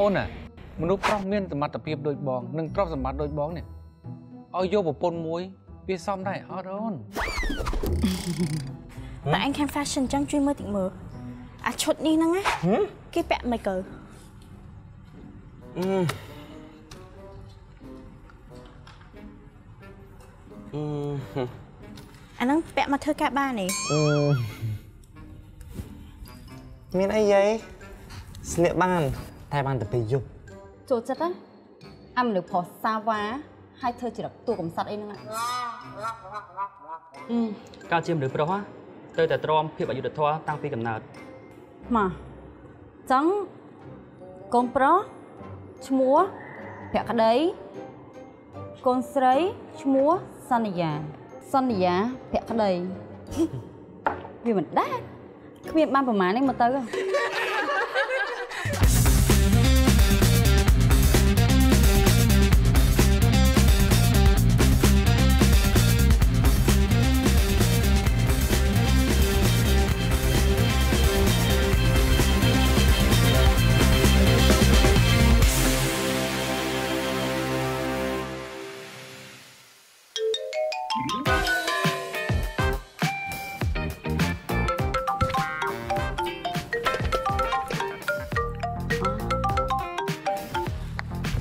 អូនណាមនុស្សប្រុសមានសមត្ថភាពដូចបងនិងទ្រព្យសម្បត្តិដូចបងនេះឲ្យយកប្រពន្ធមួយវាសមដែរអត់អូនតែអញខាង fashion ចឹងជួយមើលតិចមើលអាឈុតនេះហ្នឹងណាគេពាក់មិនកើអឺអឺអាហ្នឹងពាក់មកធ្វើការបានទេអឺមានអីយាយ ស្លៀកបាន តែបានតែពេលយប់ចូលចិត្តណាអាមនុស្សប្រុសសាវ៉ាហើយធ្វើចរិតតួកំសត់អីហ្នឹងកាលជាមនុស្សប្រុសទៅតែទ្រាំភាពអយុត្តិធម៌តាំងពីកំណើតមកចឹងកូនប្រុសឈ្មោះភក្តីកូនស្រីឈ្មោះសន្យាសន្យាភក្តីវាមិនដែរគ្មានបានប្រមាណនេះមកទៅ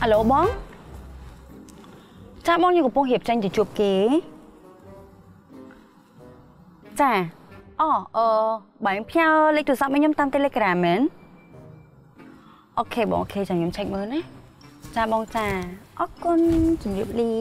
អាឡូបងចាបងយើងកំពុងរៀបចេញទៅជួបគេចាអូអឺបងផ្ញើលេខទូរស័ព្ទមកខ្ញុំតាម Telegram មែនអូខេបងអូខេចាំខ្ញុំឆែកមើលណាចាបងចាអរគុណជំរាបលា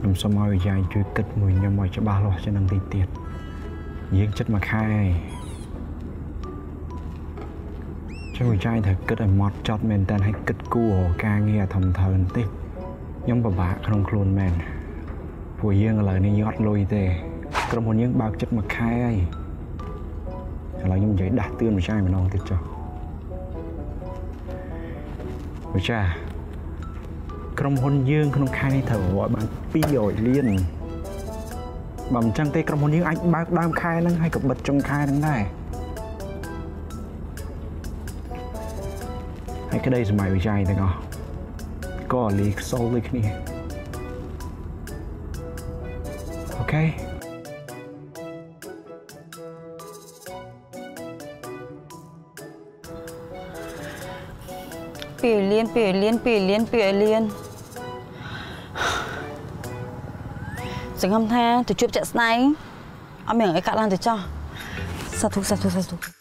ខ្ញុំសូមឲ្យយាយជួយគិតមួយខ្ញុំឲ្យច្បាស់លាស់ជាងនឹងតិចទៀតយើងចិត្តមួយខែជួយយាយត្រូវគិតឲ្យម៉ត់ចត់មែនតើឲ្យគិតគួរការងារធំធើបន្តិចខ្ញុំពិបាកក្នុងខ្លួនមែនពួកយើងឥឡូវនេះយើងអត់លុយទេ ក្រុមហ៊ុនយើងបើកចិត្តមួយខែហើយឥឡូវខ្ញុំនិយាយដាស់តឿនម្ចាស់ម្ដងទៀតចុះម្ចាស់ ក្រុមហ៊ុនយើងក្នុងខែនេះត្រូវរកឲ្យបាន200លានបើមិនចឹងទេក្រុមហ៊ុនយើងអាចបើកដើមខែហ្នឹងហើយក៏បិទចុងខែហ្នឹងដែរហើយក្តីសម័យវិច័យទាំងអស់ក៏លីខ្សោលដូចគ្នាអូខេពីលៀនពីលៀនពីលៀនពីលៀន សង្ឃឹមថាទៅជួបចាក់ស្ដែងអត់មានអីកាត់ឡើងទៅចោះសាធុសាធុសាធុ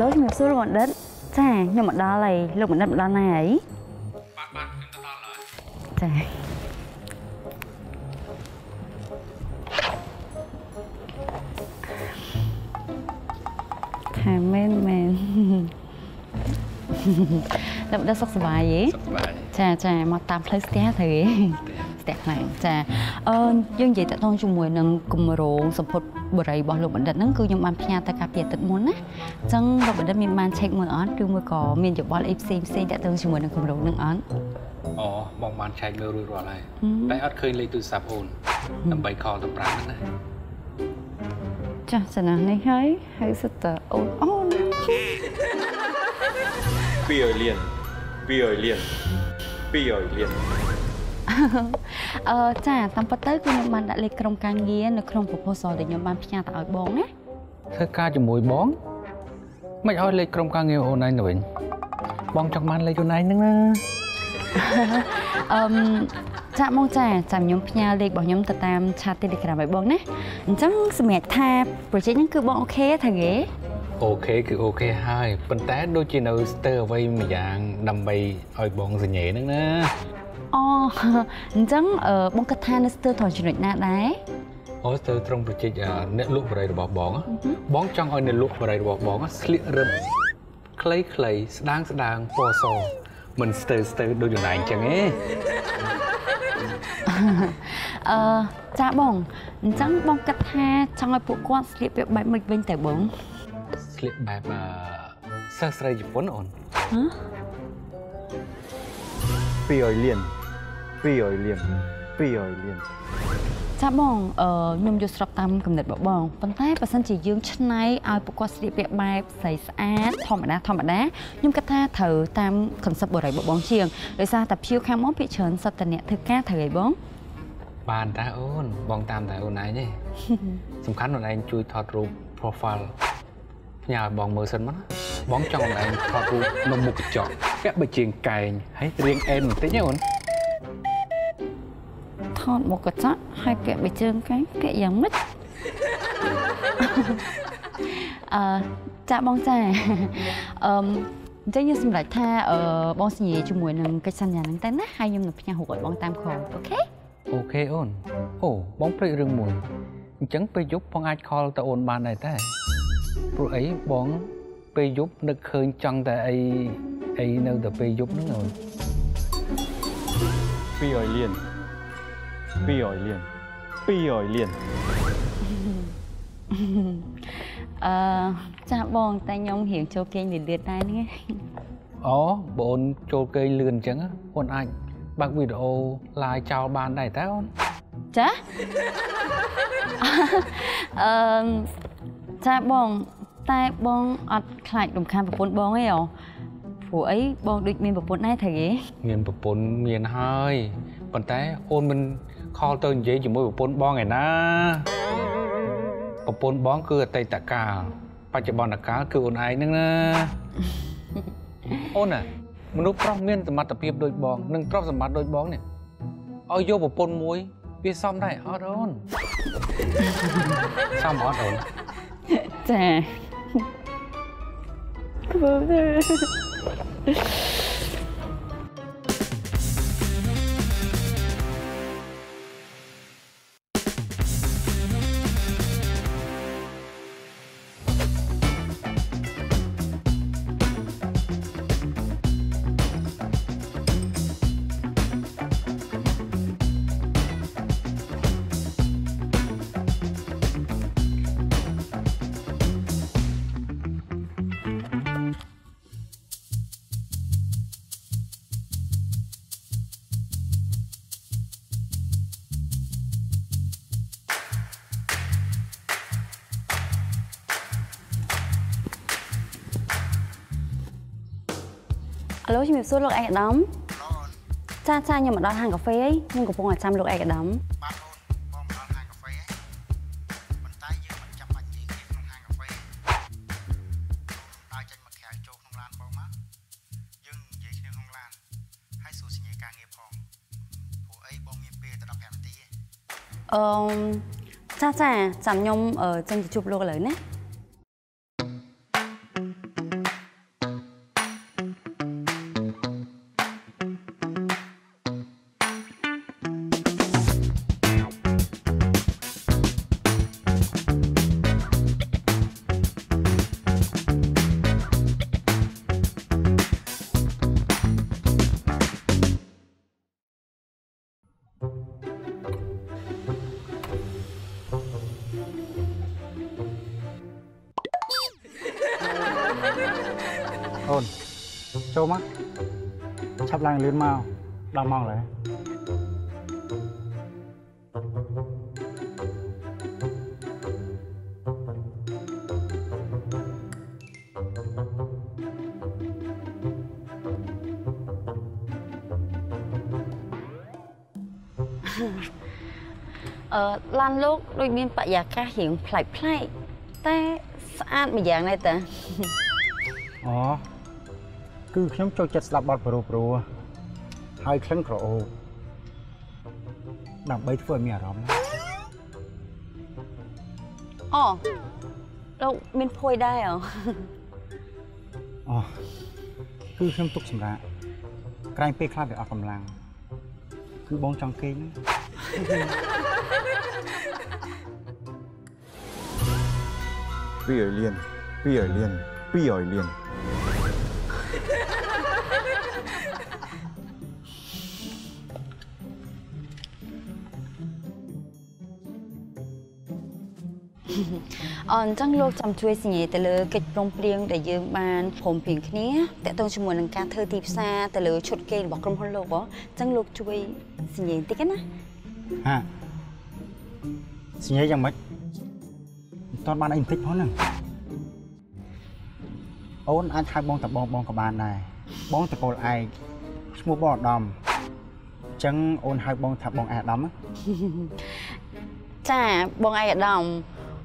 ឡូជំរាបសួរលោកបណ្ឌិតចាខ្ញុំមកដល់ហើយលោកបណ្ឌិតមកដល់ណាហើយបាទបាទខ្ញុំទៅដល់ហើយចាថាមែនមែនលោកបណ្ឌិតសុខសប្បាយទេសុខសប្បាយចាចាមកតាមផ្លូវស្ទះទៅឯងស្ទះខ្លាំងចាអឺយើងនិយាយតកតងជាមួយនឹងគម្រោងសម្ពុត បរិយរបស់លោកបណ្ឌិតហ្នឹងគឺខ្ញុំបានផ្ញើទៅកាលពីអាទិត្យមុនណាអញ្ចឹងលោកបណ្ឌិតមានបានឆែកមើលអត់ឬមួយក៏មានយោបល់អីផ្សេងផ្សេងតកតងជាមួយនឹងគម្រោងហ្នឹងអត់អូបងបានឆែកមើលរួចរាល់ហើយហឹមតែអត់ឃើញលេខទូរស័ព្ទអូនដើម្បី call ទៅប្រាំហ្នឹងណាចាស់ចំណាស់នេះហើយហើយសិតតអូនអូនពីឲ្យលៀនពីឲ្យលៀនពីឲ្យលៀន អឺចាតាមពិតទៅគឺខ្ញុំបានដាក់លេខក្រុមការងារនៅក្នុង proposal ដែលខ្ញុំបានផ្ញើទៅឲ្យបងណាធ្វើការជាមួយបងមិនឲ្យលេខក្រុមការងារអូនឯងទៅវិញបងចង់បានលេខអូនឯងហ្នឹងណាអឺមចាបងចាចាំខ្ញុំផ្ញើលេខរបស់ខ្ញុំទៅតាមឆាត Telegram ឲ្យបងណាអញ្ចឹងសម្រាប់ថា project ហ្នឹងគឺបង OK ថាគេ OK គឺ OK ហើយប៉ុន្តែដូចជានៅស្ទើរអ្វីមួយយ៉ាងដើម្បីឲ្យបងសញ្ញេហ្នឹងណា អូអញ្ចឹងអឺបងគិតថានៅស្ទើរត្រង់ចំណុចណាដែរអូស្ទើរត្រង់ប្រជិចអ่าអ្នកលក់បរិយរបស់បងហ៎បងចង់ឲ្យអ្នកលក់បរិយរបស់បងហ៎ស្លៀករឹបខ្លីៗស្ដាងស្ដាងពណ៌សមិនស្ទើរស្ទើរដូចខ្លួនឯងអញ្ចឹងទេអឺចាបងអញ្ចឹងបងគិតថាចង់ឲ្យពួកគាត់ស្លៀកពាក់បែបម៉េចវិញទៅបងស្លៀកបែបអឺសិស្សស្រីជប៉ុនអូន ពីឲ្យលៀនពីឲ្យលៀនពីឲ្យលៀនចាបងអឺខ្ញុំយល់ស្របតាមគំនិតរបស់បងប៉ុន្តែបើសិនជាយើងឆ្នៃឲ្យពួកគាត់ស្លៀកពាក់បែបស្រីស្អាតធម្មតាធម្មតាខ្ញុំគិតថាត្រូវតាម concept បរិយរបស់បងជាងដោយសារតែភៀវខាងមកភាគច្រើនសិតតអ្នកធ្វើការត្រូវអីបងបានតាអូនបងតាមតែអូនឯងទេសំខាន់អូនឯងជួយថតរូប profile ផ្ញើឲ្យបងមើលសិនមកណា បងចង់អូនឯងថតរូបនៅមុខកញ្ចក់ពាក់បីជាងកែងហើយរៀងអែនបន្តិចណាអូនថតមកកញ្ចក់ហើយពាក់បីជើងកែងពាក់យ៉ាងម៉េចអឺចាបងចាអឺមអញ្ចឹងយើងសម្រេចថាអឺបងសញ្ញាជាមួយនឹងកិច្ចសន្យាហ្នឹងទៅណាហើយខ្ញុំនឹងផ្ញើរូបឲ្យបងតាមក្រុមអូខេអូខេអូនអូបងព្រឹករឿងមួយអញ្ចឹងពេលយប់បងអាចខលទៅអូនបានដែរតែព្រោះអីបង ពេលយប់នឹកឃើញចង់តែអីអីនៅតែពេលយប់ហ្នឹងអូនពីឲ្យលៀនពីឲ្យលៀនពីឲ្យលៀនអឺចាបងតែខ្ញុំរៀងចូលគេងលឿនៗដែរហ្នឹងឯងអូបងអូនចូលគេងលឿនអញ្ចឹងអូនអាចបើកវីដេអូ live ចោលបានដែរតើអូនចាអឺមចាបង តែបងអត់ខ្លាចរំខានប្រពន្ធបងទេអូព្រោះអីបងដូចមានប្រពន្ធដែរត្រូវទេមានប្រពន្ធមានហើយប៉ុន្តែអូនមិនខលទៅនិយាយជាមួយប្រពន្ធបងឯណាប្រពន្ធបងគឺអតីតកាលបច្ចុប្បន្នកាលគឺអូនឯងហ្នឹងណាអូនណាមនុស្សប្រុសមានសមត្ថភាពដូចបងនិងទ្រព្យសម្បត្តិដូចបងនេះឲ្យយកប្រពន្ធមួយវាសមដែរអត់អូនសមអត់អូនចា ធ្វើទៅ ឡូជំរាបសួរលោកឯកឧត្តមចាចាខ្ញុំមកដល់ហាងកាហ្វេហើយខ្ញុំកំពុងតែចាំលោកឯកឧត្តមបាទអូនបងមកដល់ហាងកាហ្វេហើយប៉ុន្តែយើងមិនចាំបាច់និយាយគ្នាក្នុងហាងកាហ្វេដើរចេញមកក្រៅចូលក្នុងឡានបងមកយើងនិយាយគ្នាក្នុងឡានហើយសួរសញ្ញាការងារផងព្រោះអីបងមានពេលតែ15នាទីឯងអឺមចាចាចាំខ្ញុំអឺចេញទៅជួបលោកឥឡូវណា Ôn, châu mắt Chắp lăng lươn mau, đau mong lấy Lan lúc đôi miên bạc giả ca hiện phạch phạch Té, sao ăn mà dạng này ta? Ồ គឺខ្ញុំចូលចិត្តស្ដាប់បទព្រោះព្រោះហើយក្លិនក្រអូបដើម្បីធ្វើឲ្យមានអារម្មណ៍ណាអូលោកមានភួយដែរអូអូគឺខ្ញុំទុកសម្រាប់ក្រែងពេលខ្លះវាអត់កម្លាំងគឺបងចង់គេងហ្នឹងពីឲ្យលៀនពីឲ្យលៀនពីឲ្យលៀន អអញ្ចឹងលោកចាំជួយសញ្ញាទៅលើកិច្ចព្រមព្រៀងដែលយើងបានព្រមព្រៀងគ្នាតកតងជាមួយនឹងការធ្វើទីផ្សារទៅលើឈុតគេងរបស់ក្រុមហ៊ុនលោកបងអញ្ចឹងលោកជួយសញ្ញាបន្តិចណាហាសញ្ញាយ៉ាងម៉េចមិនតាន់បានអីបន្តិចផងហ្នឹងអូនអាចហៅបងតបងបងក៏បានដែរបងតកូលឯកឈ្មោះបងអាដាមអញ្ចឹងអូនហៅបងថាបងអាដាមណាចាបងឯកឧត្តម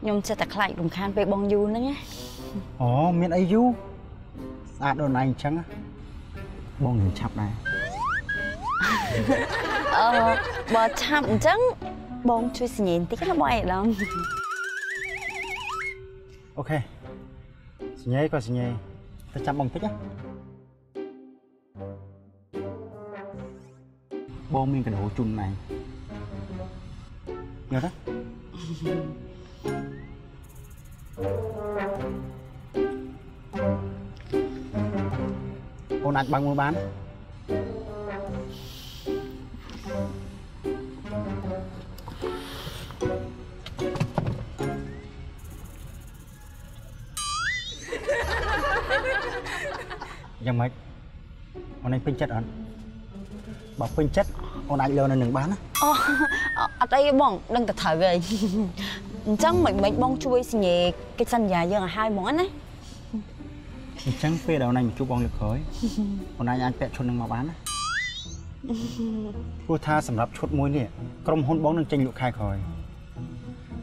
ខ្ញុំចិត្តតែខ្លាចរំខានពេលបងយូរហ្នឹងណាអូមានអីយូរស្អាតដូចណៃអញ្ចឹងណាបងនឹងឆាប់ដែរអឺបើឆាប់អញ្ចឹងបងជួយសញ្ញាបន្តិចណាបងឯកឧត្តមអូខេសញ្ញាក៏សញ្ញាទៅចាំបងបន្តិចណាបងមានកដោជូនណៃយកទៅ អូនអាចបើកមើលបានយ៉ាងម៉េចអូនឯងពេញចិត្តអត់បើពេញចិត្តអូនអាចលើនៅនឹងបានណាអូអត់អីទេបងដឹងតែត្រូវហើយ អញ្ចឹងមិនមិនបងជួយសញ្ញាកិច្ចសន្យាយើងឲ្យហើយហ្មងណាអញ្ចឹងពេលដែលអូនឯងមកជួបបងលើកក្រោយអូនឯងអាចពាក់ឈុតនឹងមកបានណាព្រោះថាសម្រាប់ឈុតមួយនេះក្រុមហ៊ុនបងនឹងចេញលក់ខែក្រោយ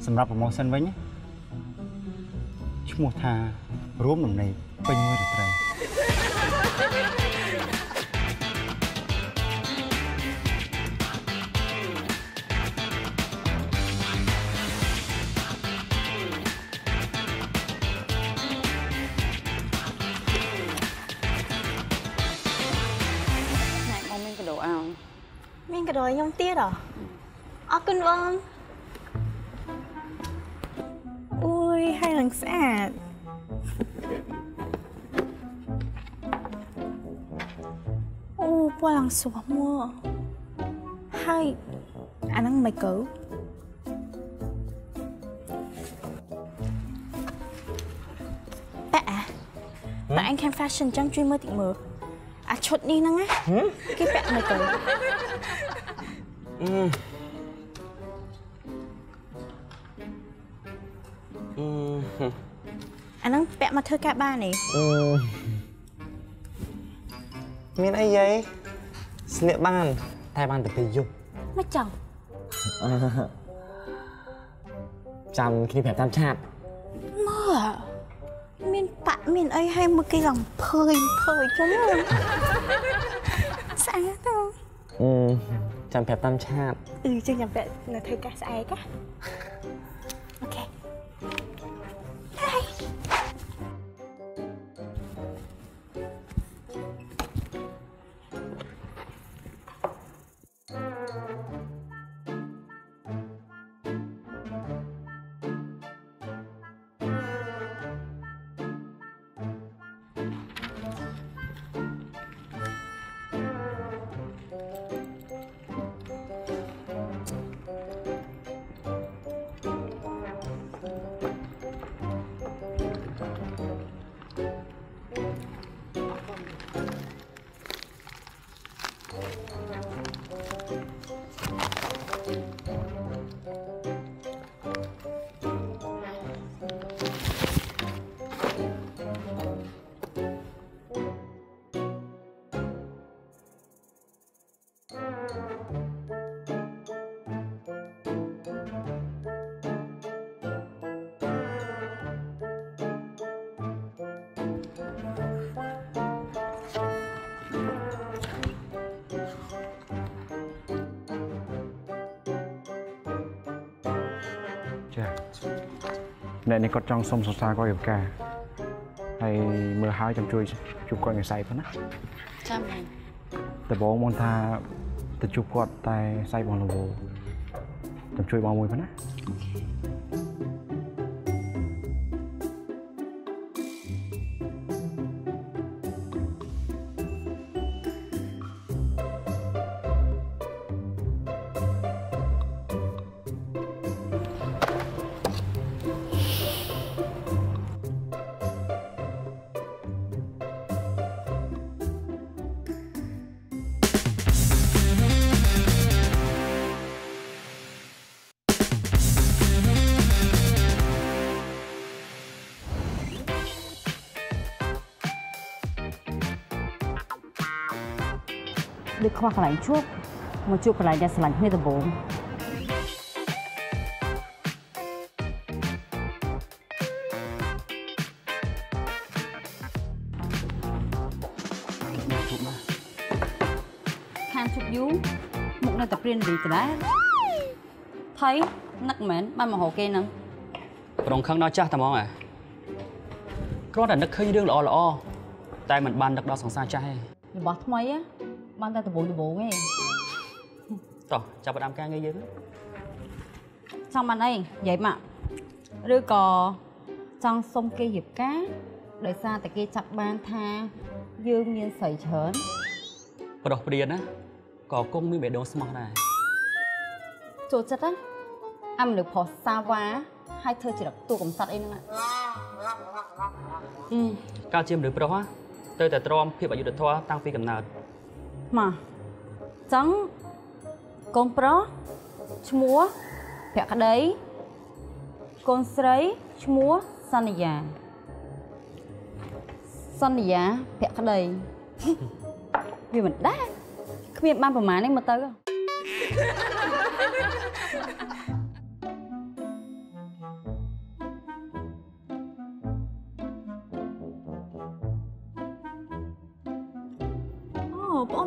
សម្រាប់ promotion វិញណាឈ្មោះថារួមដំណេកពេញមួយរាត្រី កដោឲ្យខ្ញុំទៀតហ៎អរគុណបងអូយហើយឡើងស្អាតអូពណ៌ឡើងស្វស់មកហើយអាហ្នឹងមិនកើប៉ាប៉ាអញខាង fashion ចឹងជួយមើលតិចមើលអាឈុតនេះហ្នឹងណាគេពាក់មិនកើ អឺអឺអាហ្នឹងពាក់មកធ្វើការបានទេអឺមានអីយាយស្លៀកបាន តែបានតែពេលយប់មកចង់អឺចាំគ្នាប្រាប់តាមឆាតមើលមានប៉ាក់មានអីឲ្យមើលគេឡើងភើយភើយចឹងស្អាតទៅអឺ ចាំប្រាប់តាមឆាតអឺចឹងចាំពាក់នៅធ្វើការស្អែកណា អ្នកនេះគាត់ចង់សុំសរសើរគាត់យូកាហើយមើលហើយចាំជួយជួបគាត់ថ្ងៃស្អែកផងណាចាំមែនតែបងមកថាទៅជួបគាត់តែស្អែកបងលវោចាំជួយបងមួយផងណា ដូចខ្វះកន្លែងជួបមកជួបកន្លែងដែលស្រឡាញ់គ្នាដំបូងខានជប់យូរមុខនៅតែព្រានរីដដែលថៃនឹកមែនបានមករកគេហ្នឹងប្រងខឹងដល់ចាស់តែហ្មងអាគ្រាន់តែនឹកឃើញរឿងល្អល្អតែមិនបាននឹកដល់សង្សារចាស់ទេរបស់ថ្មី á បានតែដំបូងដំបូងឯងតោះចាប់ផ្ដើមការងារយើងចង់បានអីនិយាយមកឬក៏ចង់សុំគេរៀបការដោយសារតែគេចាប់បានថាយើងមានស្រីច្រើនប្រុសព្រានណាក៏គង់មានបេះដូងស្មោះដែរចូលចិត្តណាអាមនុស្សប្រុសសាវ៉ាហើយធ្វើចរិតតួកំសត់អីហ្នឹងណាកាលជាមនុស្សប្រុសណាទៅតែទ្រាំភាពអយុត្តិធម៌តាំងពីកំណើត មកចង់កូនប្រុសឈ្មោះភក្តីកូនស្រីឈ្មោះសន្យាសន្យាភក្តីវាមិនដែរគ្មានបានប្រមាណនេះមកទៅ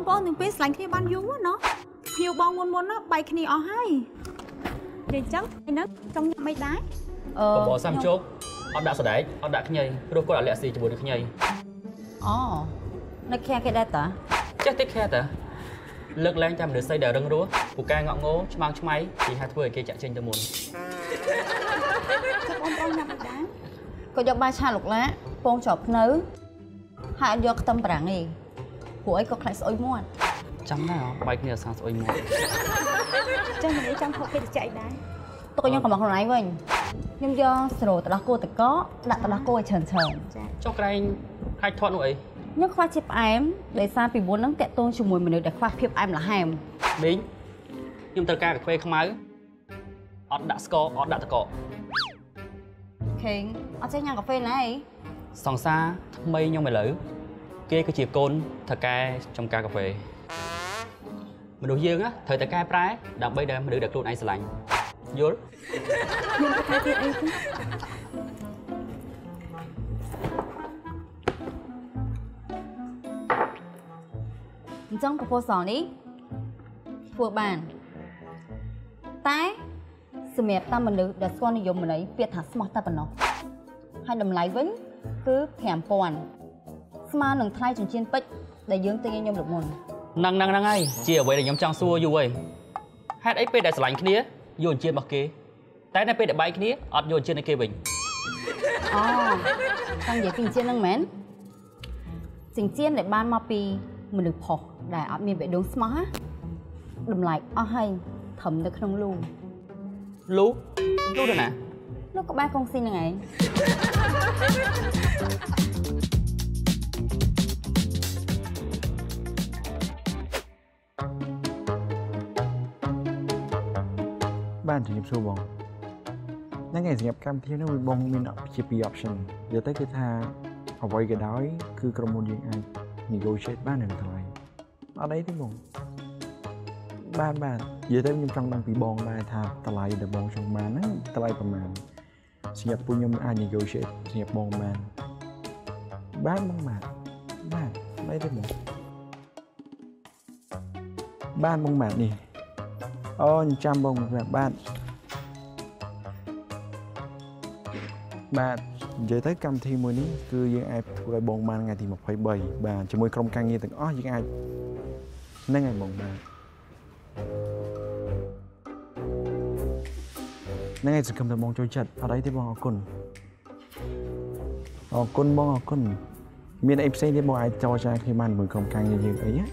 បងប្អូនទាំងពីរស្រឡាញ់គ្នាបានយូរណាភៀវបងមុនមុនណាបែកគ្នាអស់ហើយនិយាយអញ្ចឹងឯនៅចង់ញ៉ាំមិនដែរអឺបបរសាំជោគអត់ដាក់សណ្ដែកអត់ដាក់ខ្ញីព្រោះគាត់អាឡែស៊ីជាមួយនឹងខ្ញីអូនៅខាគេដែរតាចេះតិចខែតាលើកលែងតែមនុស្សស្អីដែលរឹងរូសពូកែងក់ងោឆ្មាំងឆ្មៃពីហៅធ្វើឲ្យគេចាក់ចេញទៅមុនចុះបងប្អូនញ៉ាំមិនដែរក៏យកបាយឆាលោកឡាពងជាប់ភ្នៅហើយអត់យកខ្ទឹមប្រាំងទេ ព្រោះអីក៏ខ្លាចស្អុយមាត់ចាំដែរហ៎បែកគ្នាសាស្អុយមកចឹងមិនចង់ហូបគេទៅចែកដែរទុកឲ្យខ្ញុំកំងខ្លួនឯងវិញខ្ញុំយកស្រូទឹកដោះគោតកដាក់ទឹកដោះគោឲ្យច្រើនច្រើនចុះក្រែងខាច់ធាត់នោះអីខ្ញុំខ្វះជាតិផ្អែមដោយសារពីមុនហ្នឹងតាក់ទងជាមួយមនុស្សដែលខ្វះភាពផ្អែមល្ហែមប៊ីងខ្ញុំត្រូវការកាហ្វេខ្មៅអត់ដាក់ស្ករអត់ដាក់ទឹកកកខេងអត់ចេះញ៉ាំកាហ្វេណាអីសង្សារថ្មីខ្ញុំឥឡូវ គេគឺជាកូនថកែចំការកាហ្វេមនុស្សយើងណាត្រូវតែកែប្រែដើម្បីដែលមនុស្សដែលខ្លួនឯងស្រឡាញ់យល់មានប្រការទៀតអីទេអញ្ចឹង proposal នេះធ្វើបានតែសម្រាប់តាមមនុស្សដែលស្គាល់និយមន័យពាក្យថាស្មោះតែប៉ុណ្ណោះហើយតម្លៃវិញគឺ5000 ស្មើនឹងថ្លៃចិញ្ចៀនពេជ្រដែលយើងទិញឲ្យខ្ញុំលោកមុនហ្នឹងហ្នឹងហ្នឹងហើយជាអ្វីដែលខ្ញុំចង់សួរយូរហើយហេតុអីពេលដែលស្រឡាញ់គ្នាយកអញ្ជើញរបស់គេ តែនៅពេលដែលបែកគ្នាអត់យកអញ្ជើញឲ្យគេវិញអូចង់និយាយពីចិញ្ចៀនហ្នឹងមែនចិញ្ចៀនដែលបានមកពីមនុស្សផុសដែលអត់មានបេះដូងស្មោះណាតម្លៃអស់ហើយត្រឹមនៅក្នុងលូលូលូទៅណាលោកក្បែរកុងស៊ីហ្នឹងឯង ជំរាបសួរបងហ្នឹងឯងសម្រាប់កម្មវិធីនេះវាបងមានជាពីរ option និយាយទៅគឺថាអ្វីក៏ដោយ គឺក្រុមហ៊ុនយើងអាច negotiate បាននឹងថ្លៃអត់អីទេបងបានបាននិយាយទៅខ្ញុំចង់ដឹងពីបងដែរថាតម្លៃដែលបងចង់បានហ្នឹងតម្លៃប្រហែលសម្រាប់ពួកខ្ញុំអាច negotiate សម្រាប់បងបានបានបងបានបានអត់អីទេបងបានបងបាននេះ អូខ្ញុំចាំបងប្រាប់បាទបាទនិយាយទៅកម្មវិធីមួយនេះគឺយើងអាចធ្វើឲ្យបងបានថ្ងៃទី23បាទជាមួយក្រុមការងារទាំងអស់យើងអាចហ្នឹងហើយបងបាទហ្នឹងហើយសង្ឃឹមថាបងចូលចិត្តអត់អីទេបងអរគុណអរគុណបងអរគុណមានអីផ្សេងទៀតបងអាចចរចាគ្នាបានជាមួយក្រុមការងារយើងអីណា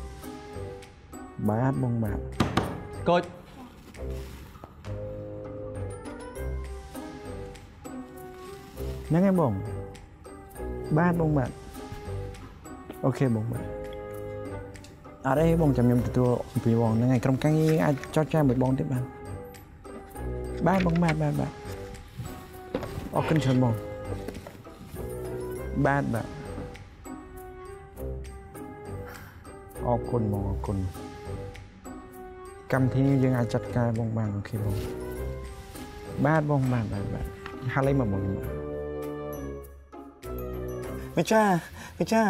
បាទបងបាទកូច ហ្នឹងហើយបងបាទបងបាទអូខេបងបាទអត់អីបងចាំខ្ញុំទទួលអំពីបងហ្នឹងហើយក្រុមការងារអាចចរចាមួយបងទៀតបានបាទបងបាទបាទបាទអរគុណច្រើនបងបាទបាទអរគុណបងអរគុណកម្មវិធីនេះយើងអាចចាត់ការបងបានអូខេបងបាទបងបាទបាទបាទហាល់អីមកបងបាទ វិចាវិចា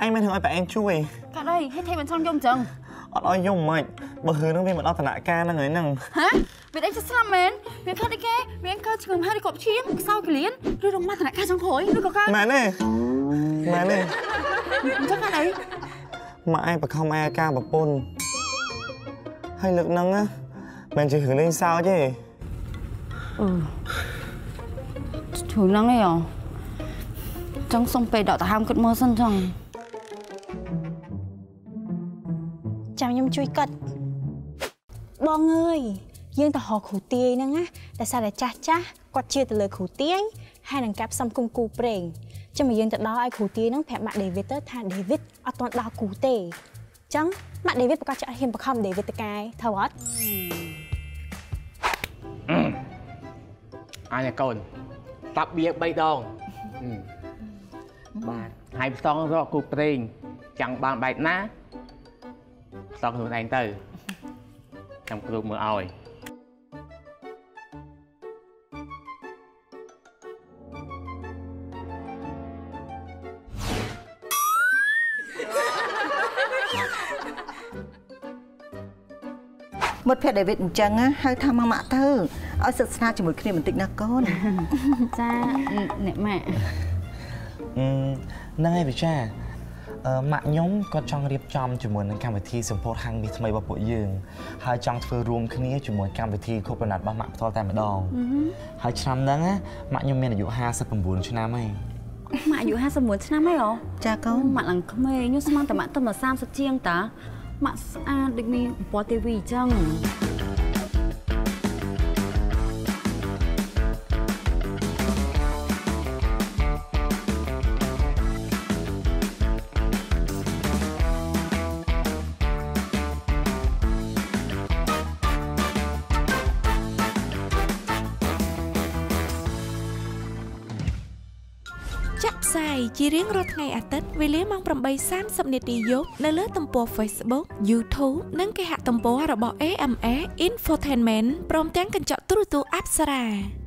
អញមិនធ្វើឲ្យប៉ាអែនជួយកាត់អីហេតុតែមិនចង់យំចឹងអត់ឲ្យយំមិនបើហឺនឹងវាមិនដល់ដំណាក់កាលហ្នឹងហើយហ្នឹងហាវាអីស្លាប់មែនវាខិតអីគេវាកើតឈឹងហើយកប់ឈៀងខ្សោយកលៀនឬរងមកធនការចុងក្រោយឬក៏កើតមែនទេមែនទេអញ្ចឹងកាត់អីម៉ាក់ឯងបខំឯការប្រពន្ធហើយលើកហ្នឹងណាមិនជារឿងលេងសើចទេអឺជួយហ្នឹងឯង ចង់សុំពេលដកដង្ហើមគិតមើលសិនចង់ចាំខ្ញុំជួយកាត់បងអើយយើងទៅហៅគ្រូទាយហ្នឹងណាតែសារតែចាស់ចាស់គាត់ជឿទៅលើគ្រូទាយហើយនឹងកាប់សំគុំគូប្រេងចាំមកយើងទៅដល់ឲ្យគ្រូទាយហ្នឹងប្រាប់ម៉ាក់ដេវីតទៅថាដេវីតអត់ទាន់ដល់គូទេអញ្ចឹងម៉ាក់ដេវីតប្រកាសចាក់ហ៊ានបខំដេវីតទៅកាយត្រូវអត់អញកូនស្លាប់បៀ3ដង បាទហើយផ្សងរកគូប្រេងចង់បានបែបណាផ្សងខ្លួនឯងទៅចាំគ្រូមើលឲ្យមិត្តភក្តិដេវីតអញ្ចឹងណាហៅថាម៉ាម៉ាក់ទៅឲ្យសិក្សាជាមួយគ្នាបន្តិចណាកូនចាអ្នកម៉ាក់អឺ ហ្នឹងហើយវិចាអឺម៉ាក់ខ្ញុំគាត់ចង់រៀបចំជាមួយនឹងកម្មវិធីសម្ពោធហាងនេះថ្មីរបស់ពួកយើងហើយចង់ធ្វើរួមគ្នាជាមួយកម្មវិធីខូបប្រណាត់របស់ម៉ាក់ផ្ទាល់តែម្ដងហើយឆ្នាំហ្នឹងណាម៉ាក់ខ្ញុំមានអាយុ59ឆ្នាំហើយម៉ាក់អាយុ51ឆ្នាំហើយហ៎ចាកូនម៉ាក់ឡើងក្មេងខ្ញុំស្មានតែម៉ាក់ទៅមក30ជាងតាម៉ាក់ស្អាតដូចមានពណ៌ទេវីអញ្ចឹង ជារៀងរាល់ថ្ងៃអាទិត្យវេលាម៉ោង8:30នាទីយប់នៅលើទំព័រ Facebook YouTube និងគេហទំព័ររបស់ AMA Infotainment ព្រមទាំងកញ្ចក់ទូរទស្សន៍អប្សរា